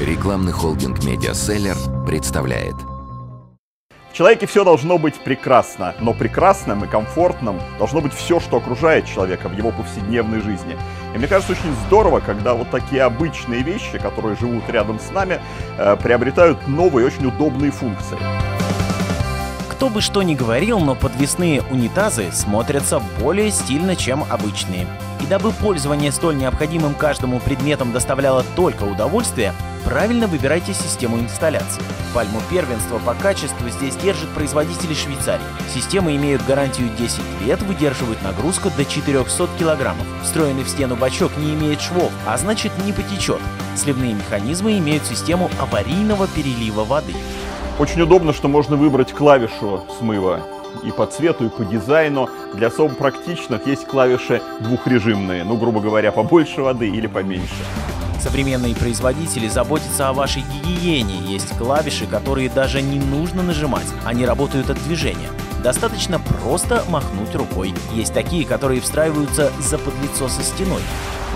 Рекламный холдинг «Медиаселлер» представляет. В человеке все должно быть прекрасно, но прекрасным и комфортным должно быть все, что окружает человека в его повседневной жизни. И мне кажется, очень здорово, когда вот такие обычные вещи, которые живут рядом с нами, э, приобретают новые, очень удобные функции. Кто бы что ни говорил, но подвесные унитазы смотрятся более стильно, чем обычные. И дабы пользование столь необходимым каждому предметом доставляло только удовольствие, правильно выбирайте систему инсталляции. Пальму первенства по качеству здесь держит производители Швейцарии. Системы имеют гарантию 10 лет, выдерживают нагрузку до 400 килограммов. Встроенный в стену бачок не имеет швов, а значит не потечет. Сливные механизмы имеют систему аварийного перелива воды. Очень удобно, что можно выбрать клавишу смыва и по цвету, и по дизайну. Для особо практичных есть клавиши двухрежимные, ну, грубо говоря, побольше воды или поменьше. Современные производители заботятся о вашей гигиене. Есть клавиши, которые даже не нужно нажимать, они работают от движения. Достаточно просто махнуть рукой. Есть такие, которые встраиваются за подлицо со стеной.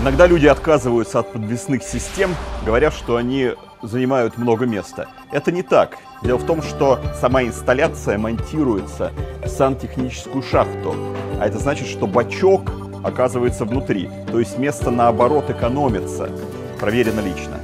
Иногда люди отказываются от подвесных систем, говоря, что они занимают много места. Это не так. Дело в том, что сама инсталляция монтируется в сантехническую шахту. А это значит, что бачок оказывается внутри. То есть место наоборот экономится. Проверено лично.